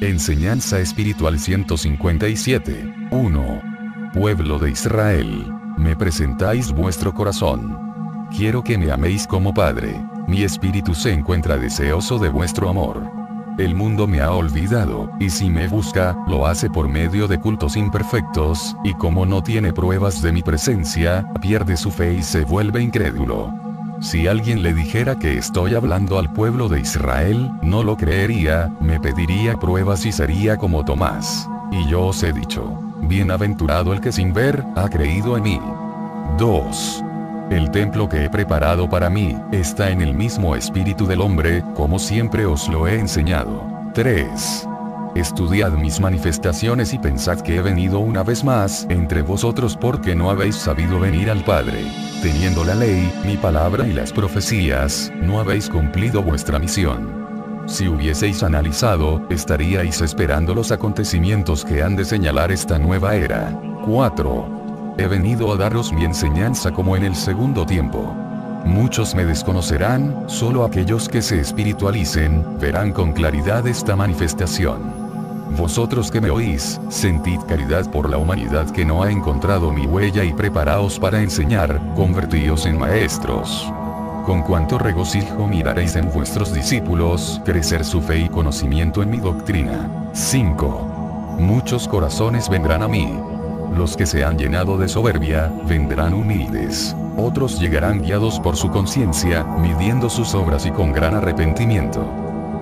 Enseñanza Espiritual 157. 1. Pueblo de Israel. Me presentáis vuestro corazón. Quiero que me améis como Padre. Mi espíritu se encuentra deseoso de vuestro amor. El mundo me ha olvidado, y si me busca, lo hace por medio de cultos imperfectos, y como no tiene pruebas de mi presencia, pierde su fe y se vuelve incrédulo. Si alguien le dijera que estoy hablando al pueblo de Israel, no lo creería, me pediría pruebas y sería como Tomás. Y yo os he dicho, bienaventurado el que sin ver, ha creído en mí. 2. El templo que he preparado para mí, está en el mismo espíritu del hombre, como siempre os lo he enseñado. 3. Estudiad mis manifestaciones y pensad que he venido una vez más entre vosotros porque no habéis sabido venir al Padre. Teniendo la ley, mi palabra y las profecías, no habéis cumplido vuestra misión. Si hubieseis analizado, estaríais esperando los acontecimientos que han de señalar esta nueva era. 4. He venido a daros mi enseñanza como en el segundo tiempo. Muchos me desconocerán, solo aquellos que se espiritualicen, verán con claridad esta manifestación. Vosotros que me oís, sentid caridad por la humanidad que no ha encontrado mi huella y preparaos para enseñar, convertíos en maestros. Con cuanto regocijo miraréis en vuestros discípulos, crecer su fe y conocimiento en mi doctrina. 5. Muchos corazones vendrán a mí. Los que se han llenado de soberbia, vendrán humildes. Otros llegarán guiados por su conciencia, midiendo sus obras y con gran arrepentimiento.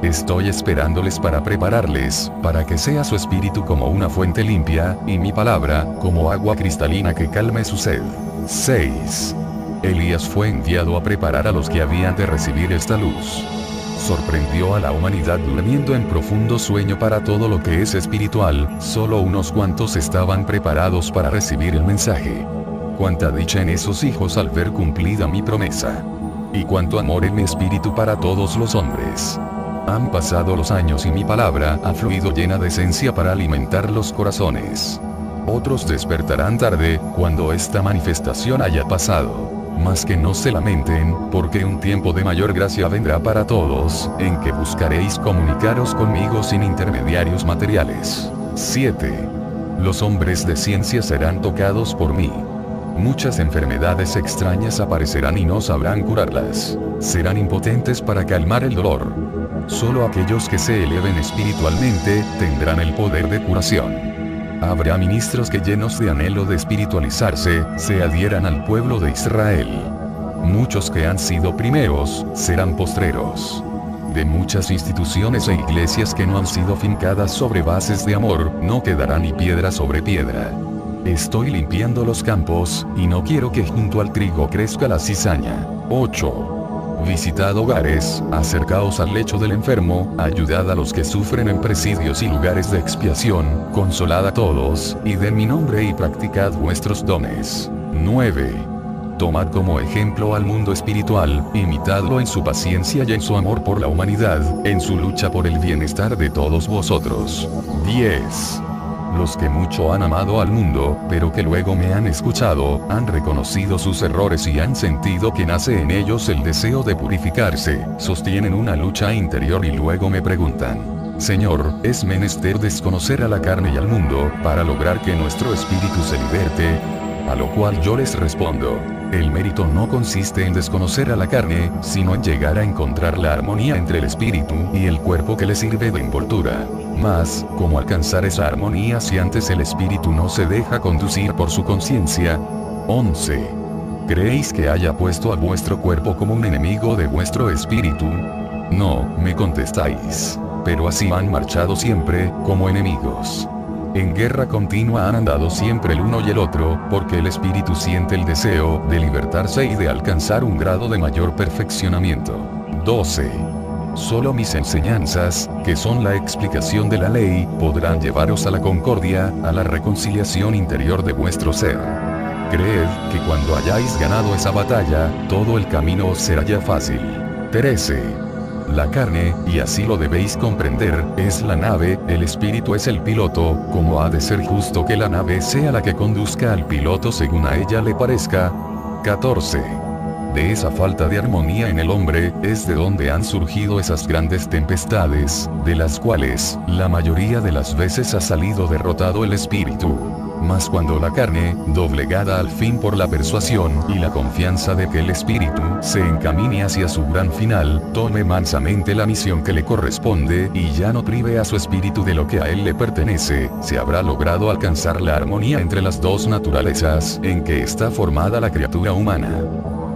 Estoy esperándoles para prepararles, para que sea su espíritu como una fuente limpia, y mi palabra, como agua cristalina que calme su sed. 6. Elías fue enviado a preparar a los que habían de recibir esta luz. Sorprendió a la humanidad durmiendo en profundo sueño para todo lo que es espiritual, solo unos cuantos estaban preparados para recibir el mensaje. Cuánta dicha en esos hijos al ver cumplida mi promesa. Y cuánto amor en mi espíritu para todos los hombres. Han pasado los años y mi palabra ha fluido llena de esencia para alimentar los corazones. Otros despertarán tarde, cuando esta manifestación haya pasado. Mas que no se lamenten, porque un tiempo de mayor gracia vendrá para todos, en que buscaréis comunicaros conmigo sin intermediarios materiales. 7. Los hombres de ciencia serán tocados por mí. Muchas enfermedades extrañas aparecerán y no sabrán curarlas. Serán impotentes para calmar el dolor. Solo aquellos que se eleven espiritualmente, tendrán el poder de curación. Habrá ministros que llenos de anhelo de espiritualizarse, se adhieran al pueblo de Israel. Muchos que han sido primeros, serán postreros. De muchas instituciones e iglesias que no han sido fincadas sobre bases de amor, no quedará ni piedra sobre piedra. Estoy limpiando los campos, y no quiero que junto al trigo crezca la cizaña. 8. Visitad hogares, acercaos al lecho del enfermo, ayudad a los que sufren en presidios y lugares de expiación, consolad a todos, y den mi nombre y practicad vuestros dones. 9. Tomad como ejemplo al mundo espiritual, imitadlo en su paciencia y en su amor por la humanidad, en su lucha por el bienestar de todos vosotros. 10. Los que mucho han amado al mundo, pero que luego me han escuchado, han reconocido sus errores y han sentido que nace en ellos el deseo de purificarse, sostienen una lucha interior y luego me preguntan, Señor, es menester desconocer a la carne y al mundo, para lograr que nuestro espíritu se liberte. A lo cual yo les respondo, el mérito no consiste en desconocer a la carne, sino en llegar a encontrar la armonía entre el espíritu y el cuerpo que le sirve de envoltura. Más, ¿cómo alcanzar esa armonía si antes el espíritu no se deja conducir por su conciencia? 11. ¿Creéis que haya puesto a vuestro cuerpo como un enemigo de vuestro espíritu? No, me contestáis. Pero así han marchado siempre, como enemigos. En guerra continua han andado siempre el uno y el otro, porque el espíritu siente el deseo de libertarse y de alcanzar un grado de mayor perfeccionamiento. 12. Solo mis enseñanzas, que son la explicación de la ley, podrán llevaros a la concordia, a la reconciliación interior de vuestro ser. Creed que cuando hayáis ganado esa batalla, todo el camino os será ya fácil. 13. La carne, y así lo debéis comprender, es la nave, el espíritu es el piloto, como ha de ser justo que la nave sea la que conduzca al piloto según a ella le parezca. 14. De esa falta de armonía en el hombre, es de donde han surgido esas grandes tempestades, de las cuales, la mayoría de las veces ha salido derrotado el espíritu. Mas cuando la carne, doblegada al fin por la persuasión y la confianza de que el espíritu se encamine hacia su gran final, tome mansamente la misión que le corresponde y ya no prive a su espíritu de lo que a él le pertenece, se habrá logrado alcanzar la armonía entre las dos naturalezas en que está formada la criatura humana.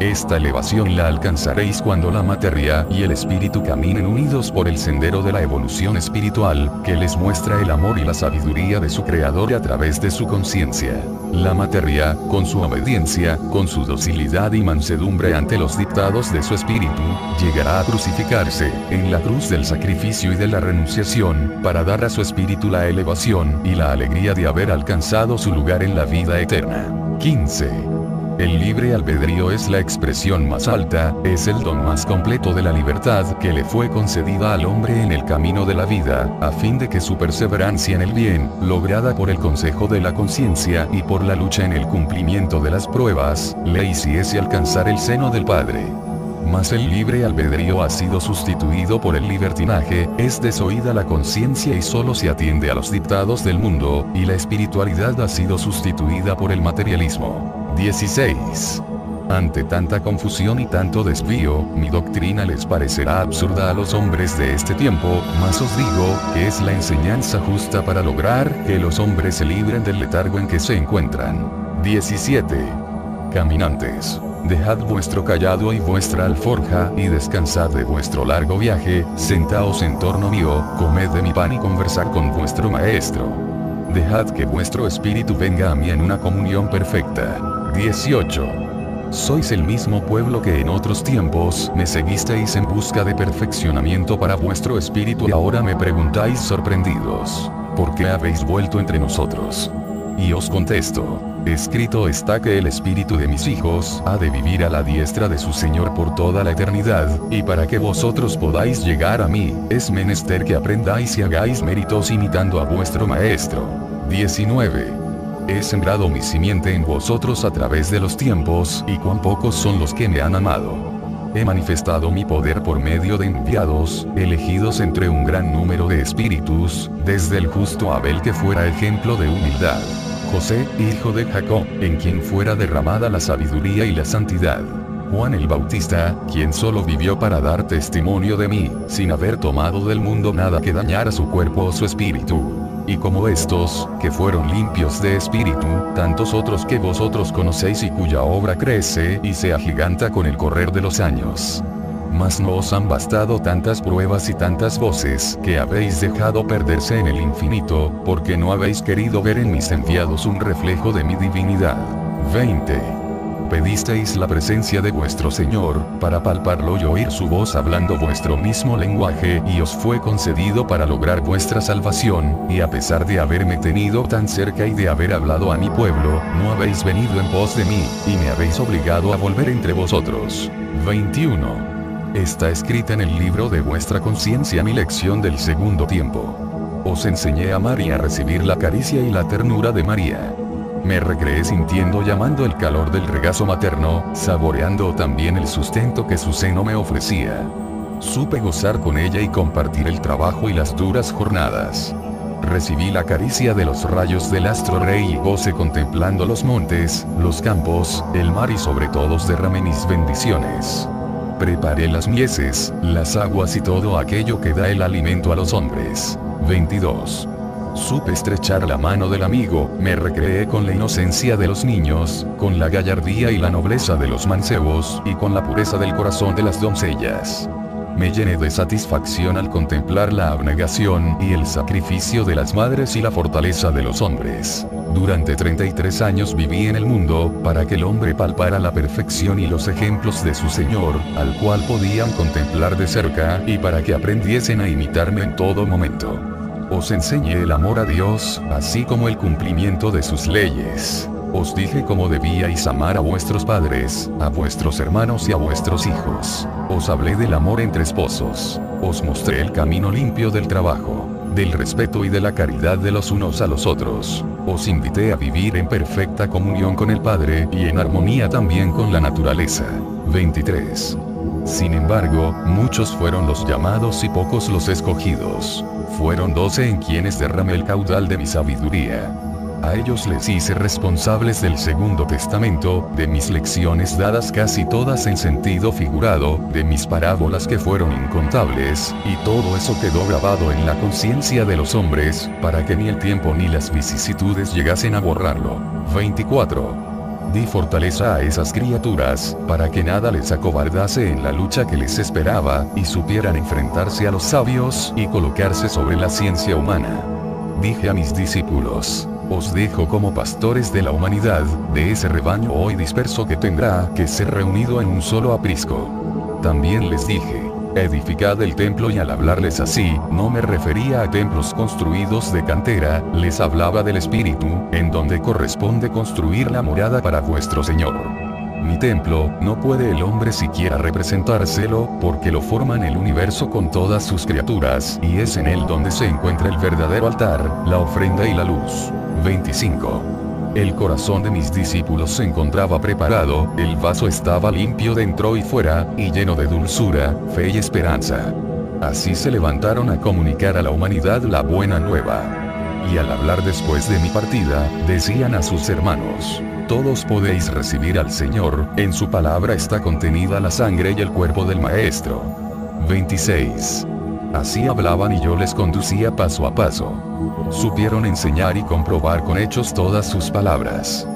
Esta elevación la alcanzaréis cuando la materia y el espíritu caminen unidos por el sendero de la evolución espiritual, que les muestra el amor y la sabiduría de su creador a través de su conciencia. La materia, con su obediencia, con su docilidad y mansedumbre ante los dictados de su espíritu, llegará a crucificarse, en la cruz del sacrificio y de la renunciación, para dar a su espíritu la elevación y la alegría de haber alcanzado su lugar en la vida eterna. 15. El libre albedrío es la expresión más alta, es el don más completo de la libertad que le fue concedida al hombre en el camino de la vida, a fin de que su perseverancia en el bien, lograda por el consejo de la conciencia y por la lucha en el cumplimiento de las pruebas, le hiciese alcanzar el seno del Padre. Mas el libre albedrío ha sido sustituido por el libertinaje, es desoída la conciencia y solo se atiende a los dictados del mundo, y la espiritualidad ha sido sustituida por el materialismo. 16. Ante tanta confusión y tanto desvío, mi doctrina les parecerá absurda a los hombres de este tiempo, mas os digo, que es la enseñanza justa para lograr que los hombres se libren del letargo en que se encuentran. 17. Caminantes. Dejad vuestro callado y vuestra alforja, y descansad de vuestro largo viaje, sentaos en torno mío, comed de mi pan y conversad con vuestro maestro. Dejad que vuestro espíritu venga a mí en una comunión perfecta. 18. Sois el mismo pueblo que en otros tiempos me seguisteis en busca de perfeccionamiento para vuestro espíritu y ahora me preguntáis sorprendidos, ¿por qué habéis vuelto entre nosotros? Y os contesto, escrito está que el espíritu de mis hijos ha de vivir a la diestra de su Señor por toda la eternidad, y para que vosotros podáis llegar a mí, es menester que aprendáis y hagáis méritos imitando a vuestro Maestro. 19. He sembrado mi simiente en vosotros a través de los tiempos, y cuán pocos son los que me han amado. He manifestado mi poder por medio de enviados, elegidos entre un gran número de espíritus, desde el justo Abel que fuera ejemplo de humildad. José, hijo de Jacob, en quien fuera derramada la sabiduría y la santidad. Juan el Bautista, quien solo vivió para dar testimonio de mí, sin haber tomado del mundo nada que dañara su cuerpo o su espíritu y como estos, que fueron limpios de espíritu, tantos otros que vosotros conocéis y cuya obra crece y se agiganta con el correr de los años. Mas no os han bastado tantas pruebas y tantas voces que habéis dejado perderse en el infinito, porque no habéis querido ver en mis enviados un reflejo de mi divinidad. 20 pedisteis la presencia de vuestro Señor, para palparlo y oír su voz hablando vuestro mismo lenguaje, y os fue concedido para lograr vuestra salvación, y a pesar de haberme tenido tan cerca y de haber hablado a mi pueblo, no habéis venido en pos de mí, y me habéis obligado a volver entre vosotros. 21. Está escrita en el libro de vuestra conciencia mi lección del segundo tiempo. Os enseñé a amar y a recibir la caricia y la ternura de María. Me recreé sintiendo llamando el calor del regazo materno, saboreando también el sustento que su seno me ofrecía. Supe gozar con ella y compartir el trabajo y las duras jornadas. Recibí la caricia de los rayos del astro rey y goce contemplando los montes, los campos, el mar y sobre todos derramé mis bendiciones. Preparé las mieses, las aguas y todo aquello que da el alimento a los hombres. 22. Supe estrechar la mano del amigo, me recreé con la inocencia de los niños, con la gallardía y la nobleza de los mancebos, y con la pureza del corazón de las doncellas. Me llené de satisfacción al contemplar la abnegación y el sacrificio de las madres y la fortaleza de los hombres. Durante 33 años viví en el mundo, para que el hombre palpara la perfección y los ejemplos de su Señor, al cual podían contemplar de cerca, y para que aprendiesen a imitarme en todo momento os enseñé el amor a Dios, así como el cumplimiento de sus leyes. Os dije cómo debíais amar a vuestros padres, a vuestros hermanos y a vuestros hijos. Os hablé del amor entre esposos. Os mostré el camino limpio del trabajo, del respeto y de la caridad de los unos a los otros. Os invité a vivir en perfecta comunión con el Padre y en armonía también con la naturaleza. 23. Sin embargo, muchos fueron los llamados y pocos los escogidos. Fueron doce en quienes derramé el caudal de mi sabiduría. A ellos les hice responsables del Segundo Testamento, de mis lecciones dadas casi todas en sentido figurado, de mis parábolas que fueron incontables, y todo eso quedó grabado en la conciencia de los hombres, para que ni el tiempo ni las vicisitudes llegasen a borrarlo. 24 di fortaleza a esas criaturas, para que nada les acobardase en la lucha que les esperaba, y supieran enfrentarse a los sabios, y colocarse sobre la ciencia humana. Dije a mis discípulos, os dejo como pastores de la humanidad, de ese rebaño hoy disperso que tendrá que ser reunido en un solo aprisco. También les dije, edificad el templo y al hablarles así, no me refería a templos construidos de cantera, les hablaba del espíritu, en donde corresponde construir la morada para vuestro Señor. Mi templo, no puede el hombre siquiera representárselo, porque lo forman el universo con todas sus criaturas, y es en él donde se encuentra el verdadero altar, la ofrenda y la luz. 25. El corazón de mis discípulos se encontraba preparado, el vaso estaba limpio dentro y fuera, y lleno de dulzura, fe y esperanza. Así se levantaron a comunicar a la humanidad la buena nueva. Y al hablar después de mi partida, decían a sus hermanos, todos podéis recibir al Señor, en su palabra está contenida la sangre y el cuerpo del Maestro. 26. Así hablaban y yo les conducía paso a paso. Supieron enseñar y comprobar con hechos todas sus palabras.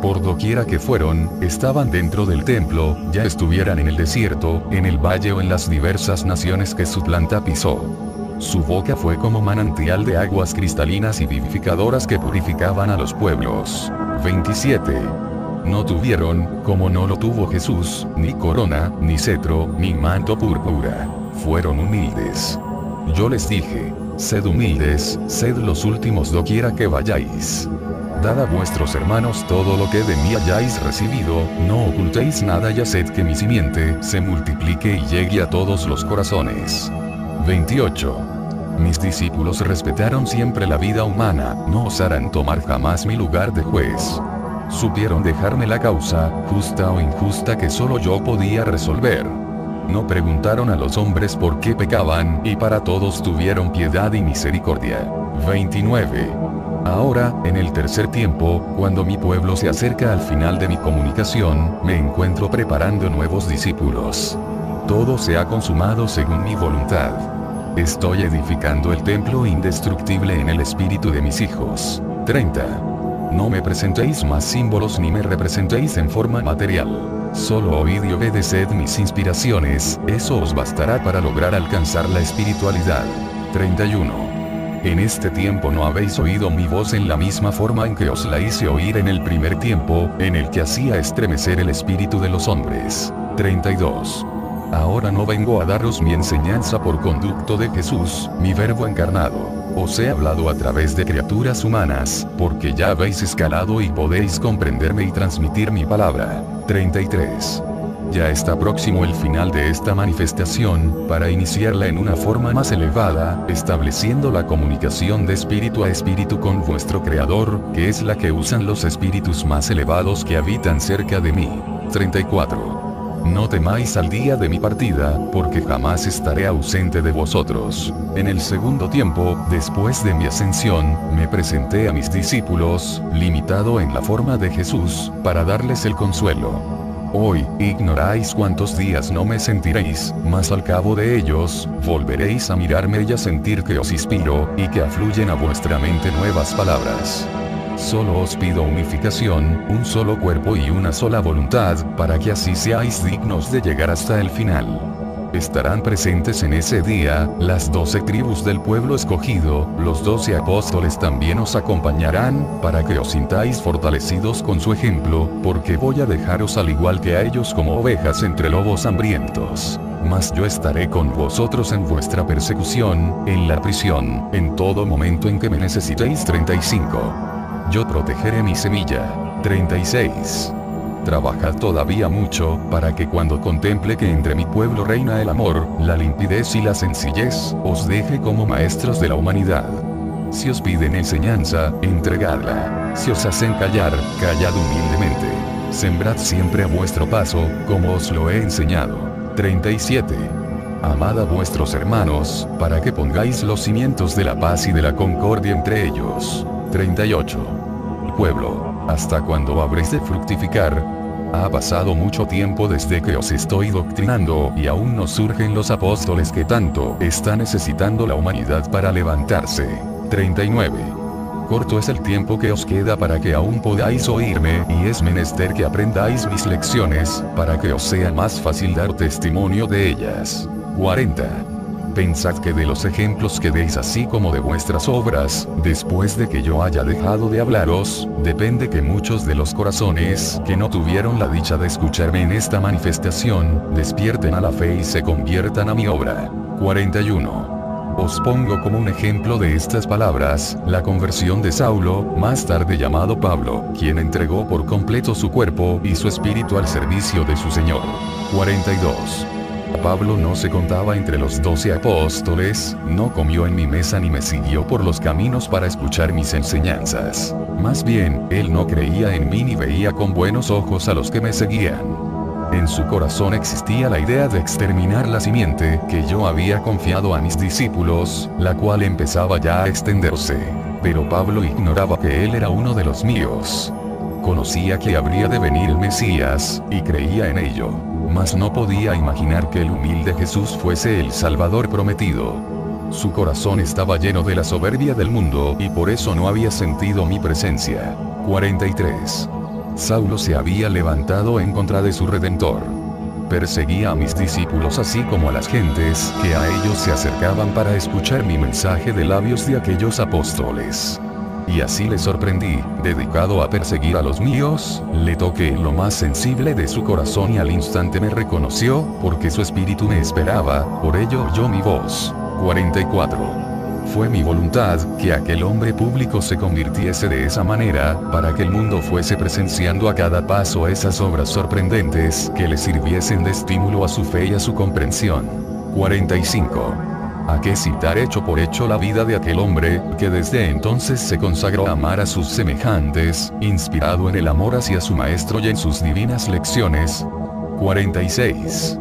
Por doquiera que fueron, estaban dentro del templo, ya estuvieran en el desierto, en el valle o en las diversas naciones que su planta pisó. Su boca fue como manantial de aguas cristalinas y vivificadoras que purificaban a los pueblos. 27. No tuvieron, como no lo tuvo Jesús, ni corona, ni cetro, ni manto púrpura. Fueron humildes. Yo les dije, sed humildes, sed los últimos doquiera que vayáis. Dad a vuestros hermanos todo lo que de mí hayáis recibido, no ocultéis nada y haced que mi simiente se multiplique y llegue a todos los corazones. 28. Mis discípulos respetaron siempre la vida humana, no osarán tomar jamás mi lugar de juez. Supieron dejarme la causa, justa o injusta que solo yo podía resolver no preguntaron a los hombres por qué pecaban, y para todos tuvieron piedad y misericordia. 29. Ahora, en el tercer tiempo, cuando mi pueblo se acerca al final de mi comunicación, me encuentro preparando nuevos discípulos. Todo se ha consumado según mi voluntad. Estoy edificando el templo indestructible en el espíritu de mis hijos. 30. No me presentéis más símbolos ni me representéis en forma material. Solo oíd y obedeced mis inspiraciones, eso os bastará para lograr alcanzar la espiritualidad. 31. En este tiempo no habéis oído mi voz en la misma forma en que os la hice oír en el primer tiempo, en el que hacía estremecer el espíritu de los hombres. 32. Ahora no vengo a daros mi enseñanza por conducto de Jesús, mi verbo encarnado. Os he hablado a través de criaturas humanas, porque ya habéis escalado y podéis comprenderme y transmitir mi palabra. 33. Ya está próximo el final de esta manifestación, para iniciarla en una forma más elevada, estableciendo la comunicación de espíritu a espíritu con vuestro Creador, que es la que usan los espíritus más elevados que habitan cerca de mí. 34. No temáis al día de mi partida, porque jamás estaré ausente de vosotros. En el segundo tiempo, después de mi ascensión, me presenté a mis discípulos, limitado en la forma de Jesús, para darles el consuelo. Hoy, ignoráis cuántos días no me sentiréis, mas al cabo de ellos, volveréis a mirarme y a sentir que os inspiro, y que afluyen a vuestra mente nuevas palabras. Solo os pido unificación, un solo cuerpo y una sola voluntad, para que así seáis dignos de llegar hasta el final. Estarán presentes en ese día, las doce tribus del pueblo escogido, los doce apóstoles también os acompañarán, para que os sintáis fortalecidos con su ejemplo, porque voy a dejaros al igual que a ellos como ovejas entre lobos hambrientos. Mas yo estaré con vosotros en vuestra persecución, en la prisión, en todo momento en que me necesitéis 35. Yo protegeré mi semilla. 36. Trabajad todavía mucho, para que cuando contemple que entre mi pueblo reina el amor, la limpidez y la sencillez, os deje como maestros de la humanidad. Si os piden enseñanza, entregadla. Si os hacen callar, callad humildemente. sembrad siempre a vuestro paso, como os lo he enseñado. 37. Amad a vuestros hermanos, para que pongáis los cimientos de la paz y de la concordia entre ellos. 38. Pueblo, ¿hasta cuándo habréis de fructificar? Ha pasado mucho tiempo desde que os estoy doctrinando y aún no surgen los apóstoles que tanto está necesitando la humanidad para levantarse. 39. Corto es el tiempo que os queda para que aún podáis oírme y es menester que aprendáis mis lecciones, para que os sea más fácil dar testimonio de ellas. 40. Pensad que de los ejemplos que deis así como de vuestras obras, después de que yo haya dejado de hablaros, depende que muchos de los corazones que no tuvieron la dicha de escucharme en esta manifestación, despierten a la fe y se conviertan a mi obra. 41. Os pongo como un ejemplo de estas palabras, la conversión de Saulo, más tarde llamado Pablo, quien entregó por completo su cuerpo y su espíritu al servicio de su Señor. 42. Pablo no se contaba entre los doce apóstoles, no comió en mi mesa ni me siguió por los caminos para escuchar mis enseñanzas. Más bien, él no creía en mí ni veía con buenos ojos a los que me seguían. En su corazón existía la idea de exterminar la simiente que yo había confiado a mis discípulos, la cual empezaba ya a extenderse. Pero Pablo ignoraba que él era uno de los míos. Conocía que habría de venir Mesías, y creía en ello mas no podía imaginar que el humilde Jesús fuese el Salvador prometido. Su corazón estaba lleno de la soberbia del mundo y por eso no había sentido mi presencia. 43. Saulo se había levantado en contra de su Redentor. Perseguía a mis discípulos así como a las gentes que a ellos se acercaban para escuchar mi mensaje de labios de aquellos apóstoles. Y así le sorprendí, dedicado a perseguir a los míos, le toqué lo más sensible de su corazón y al instante me reconoció, porque su espíritu me esperaba, por ello oyó mi voz. 44. Fue mi voluntad que aquel hombre público se convirtiese de esa manera, para que el mundo fuese presenciando a cada paso esas obras sorprendentes que le sirviesen de estímulo a su fe y a su comprensión. 45 a qué citar hecho por hecho la vida de aquel hombre, que desde entonces se consagró a amar a sus semejantes, inspirado en el amor hacia su maestro y en sus divinas lecciones. 46.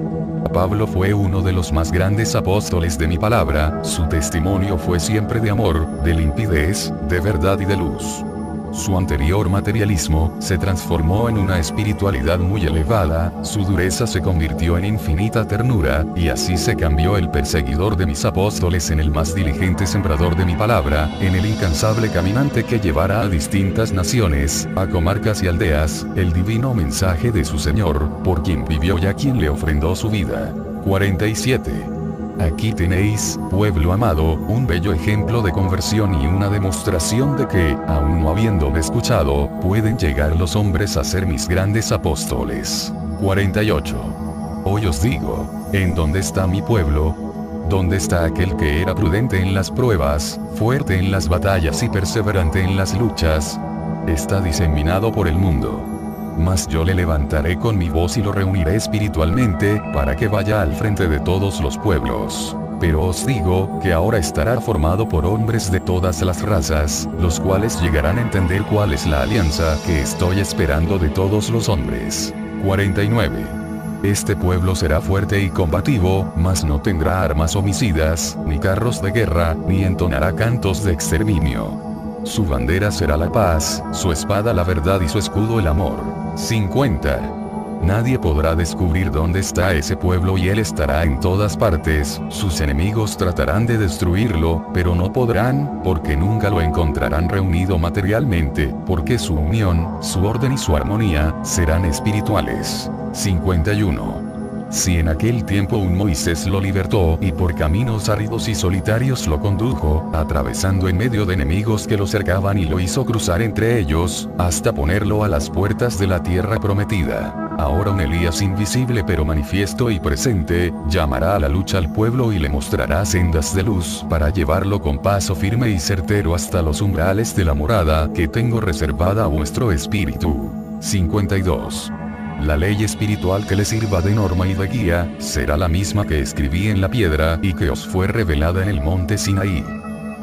Pablo fue uno de los más grandes apóstoles de mi palabra, su testimonio fue siempre de amor, de limpidez, de verdad y de luz. Su anterior materialismo se transformó en una espiritualidad muy elevada, su dureza se convirtió en infinita ternura, y así se cambió el perseguidor de mis apóstoles en el más diligente sembrador de mi palabra, en el incansable caminante que llevará a distintas naciones, a comarcas y aldeas, el divino mensaje de su Señor, por quien vivió y a quien le ofrendó su vida. 47. Aquí tenéis, pueblo amado, un bello ejemplo de conversión y una demostración de que, aun no habiéndome escuchado, pueden llegar los hombres a ser mis grandes apóstoles. 48. Hoy os digo, ¿en dónde está mi pueblo? ¿Dónde está aquel que era prudente en las pruebas, fuerte en las batallas y perseverante en las luchas? Está diseminado por el mundo mas yo le levantaré con mi voz y lo reuniré espiritualmente, para que vaya al frente de todos los pueblos. Pero os digo, que ahora estará formado por hombres de todas las razas, los cuales llegarán a entender cuál es la alianza que estoy esperando de todos los hombres. 49. Este pueblo será fuerte y combativo, mas no tendrá armas homicidas, ni carros de guerra, ni entonará cantos de exterminio. Su bandera será la paz, su espada la verdad y su escudo el amor. 50. Nadie podrá descubrir dónde está ese pueblo y él estará en todas partes, sus enemigos tratarán de destruirlo, pero no podrán, porque nunca lo encontrarán reunido materialmente, porque su unión, su orden y su armonía, serán espirituales. 51. Si en aquel tiempo un Moisés lo libertó y por caminos áridos y solitarios lo condujo, atravesando en medio de enemigos que lo cercaban y lo hizo cruzar entre ellos, hasta ponerlo a las puertas de la tierra prometida. Ahora un Elías invisible pero manifiesto y presente, llamará a la lucha al pueblo y le mostrará sendas de luz para llevarlo con paso firme y certero hasta los umbrales de la morada que tengo reservada a vuestro espíritu. 52. La ley espiritual que le sirva de norma y de guía, será la misma que escribí en la piedra y que os fue revelada en el monte Sinaí.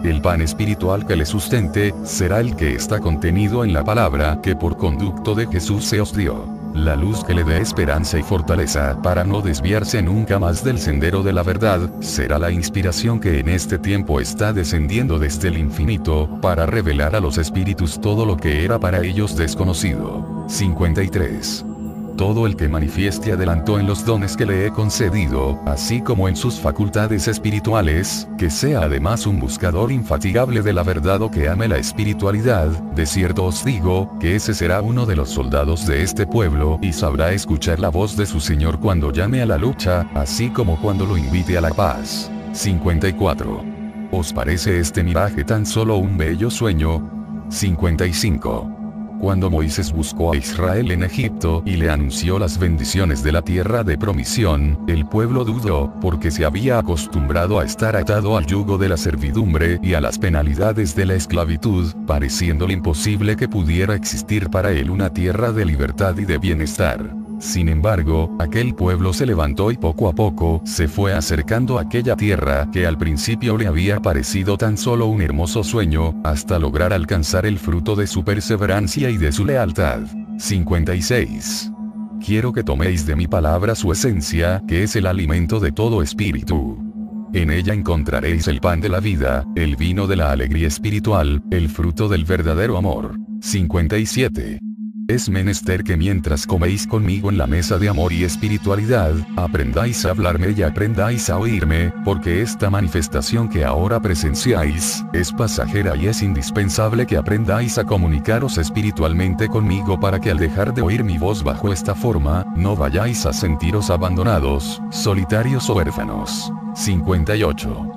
El pan espiritual que le sustente, será el que está contenido en la palabra que por conducto de Jesús se os dio. la luz que le dé esperanza y fortaleza para no desviarse nunca más del sendero de la verdad, será la inspiración que en este tiempo está descendiendo desde el infinito, para revelar a los espíritus todo lo que era para ellos desconocido. 53 todo el que manifieste adelantó en los dones que le he concedido, así como en sus facultades espirituales, que sea además un buscador infatigable de la verdad o que ame la espiritualidad, de cierto os digo, que ese será uno de los soldados de este pueblo y sabrá escuchar la voz de su Señor cuando llame a la lucha, así como cuando lo invite a la paz. 54. ¿Os parece este miraje tan solo un bello sueño? 55 cuando Moisés buscó a Israel en Egipto y le anunció las bendiciones de la tierra de promisión, el pueblo dudó, porque se había acostumbrado a estar atado al yugo de la servidumbre y a las penalidades de la esclavitud, pareciéndole imposible que pudiera existir para él una tierra de libertad y de bienestar. Sin embargo, aquel pueblo se levantó y poco a poco se fue acercando a aquella tierra que al principio le había parecido tan solo un hermoso sueño, hasta lograr alcanzar el fruto de su perseverancia y de su lealtad. 56. Quiero que toméis de mi palabra su esencia, que es el alimento de todo espíritu. En ella encontraréis el pan de la vida, el vino de la alegría espiritual, el fruto del verdadero amor. 57. Es menester que mientras coméis conmigo en la mesa de amor y espiritualidad, aprendáis a hablarme y aprendáis a oírme, porque esta manifestación que ahora presenciáis, es pasajera y es indispensable que aprendáis a comunicaros espiritualmente conmigo para que al dejar de oír mi voz bajo esta forma, no vayáis a sentiros abandonados, solitarios o huérfanos. 58.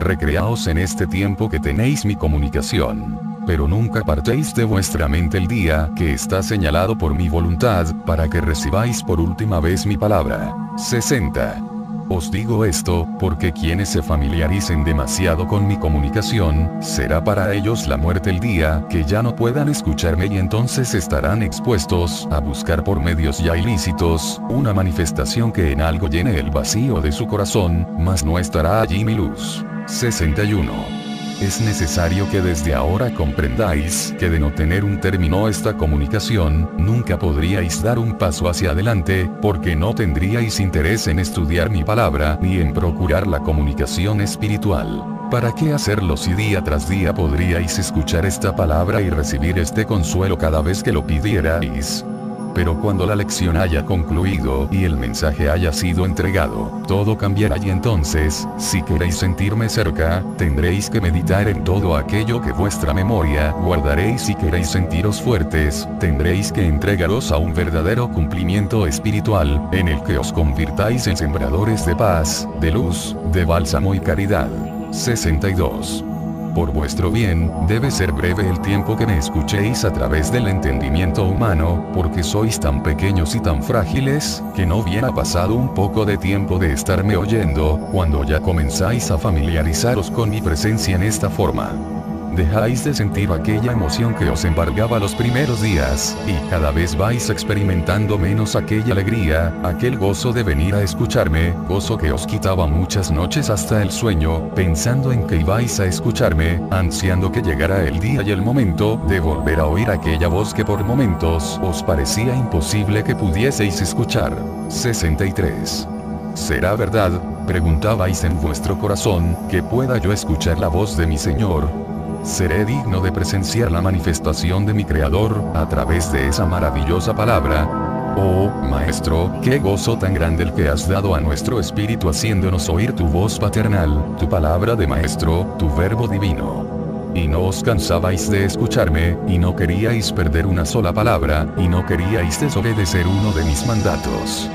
Recreaos en este tiempo que tenéis mi comunicación pero nunca partéis de vuestra mente el día que está señalado por mi voluntad, para que recibáis por última vez mi palabra. 60. Os digo esto, porque quienes se familiaricen demasiado con mi comunicación, será para ellos la muerte el día que ya no puedan escucharme y entonces estarán expuestos a buscar por medios ya ilícitos, una manifestación que en algo llene el vacío de su corazón, mas no estará allí mi luz. 61. Es necesario que desde ahora comprendáis que de no tener un término esta comunicación, nunca podríais dar un paso hacia adelante, porque no tendríais interés en estudiar mi palabra ni en procurar la comunicación espiritual. ¿Para qué hacerlo si día tras día podríais escuchar esta palabra y recibir este consuelo cada vez que lo pidierais? Pero cuando la lección haya concluido y el mensaje haya sido entregado, todo cambiará y entonces, si queréis sentirme cerca, tendréis que meditar en todo aquello que vuestra memoria guardaréis si queréis sentiros fuertes, tendréis que entregaros a un verdadero cumplimiento espiritual, en el que os convirtáis en sembradores de paz, de luz, de bálsamo y caridad. 62 por vuestro bien, debe ser breve el tiempo que me escuchéis a través del entendimiento humano, porque sois tan pequeños y tan frágiles, que no bien ha pasado un poco de tiempo de estarme oyendo, cuando ya comenzáis a familiarizaros con mi presencia en esta forma dejáis de sentir aquella emoción que os embargaba los primeros días, y cada vez vais experimentando menos aquella alegría, aquel gozo de venir a escucharme, gozo que os quitaba muchas noches hasta el sueño, pensando en que ibais a escucharme, ansiando que llegara el día y el momento de volver a oír aquella voz que por momentos os parecía imposible que pudieseis escuchar. 63. ¿Será verdad? Preguntabais en vuestro corazón, que pueda yo escuchar la voz de mi Señor, seré digno de presenciar la manifestación de mi Creador, a través de esa maravillosa palabra. Oh, Maestro, qué gozo tan grande el que has dado a nuestro espíritu haciéndonos oír tu voz paternal, tu palabra de Maestro, tu verbo divino. Y no os cansabais de escucharme, y no queríais perder una sola palabra, y no queríais desobedecer uno de mis mandatos.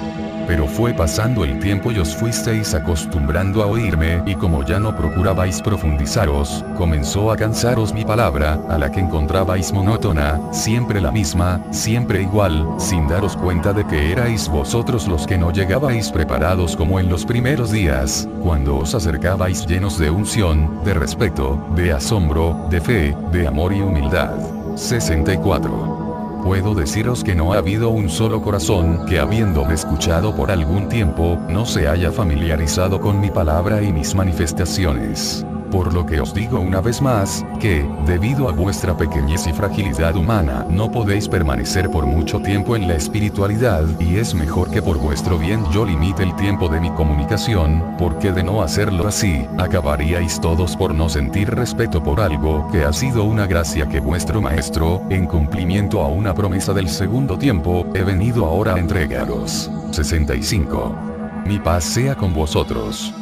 Pero fue pasando el tiempo y os fuisteis acostumbrando a oírme, y como ya no procurabais profundizaros, comenzó a cansaros mi palabra, a la que encontrabais monótona, siempre la misma, siempre igual, sin daros cuenta de que erais vosotros los que no llegabais preparados como en los primeros días, cuando os acercabais llenos de unción, de respeto, de asombro, de fe, de amor y humildad. 64 puedo deciros que no ha habido un solo corazón que habiéndome escuchado por algún tiempo, no se haya familiarizado con mi palabra y mis manifestaciones. Por lo que os digo una vez más, que, debido a vuestra pequeñez y fragilidad humana, no podéis permanecer por mucho tiempo en la espiritualidad, y es mejor que por vuestro bien yo limite el tiempo de mi comunicación, porque de no hacerlo así, acabaríais todos por no sentir respeto por algo que ha sido una gracia que vuestro maestro, en cumplimiento a una promesa del segundo tiempo, he venido ahora a entregaros. 65. Mi paz sea con vosotros.